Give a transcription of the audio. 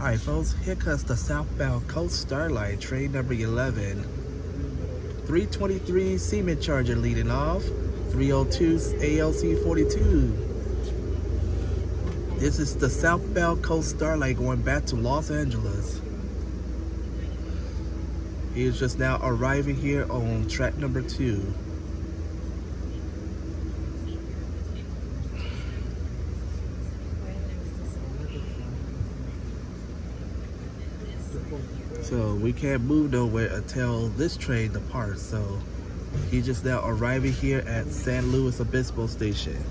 Alright folks, here comes the southbound Coast Starlight, train number 11. 323 Siemens Charger leading off, 302 ALC 42. This is the southbound Coast Starlight going back to Los Angeles. He is just now arriving here on track number two. So we can't move nowhere until this train departs. So he's just now arriving here at San Luis Obispo Station.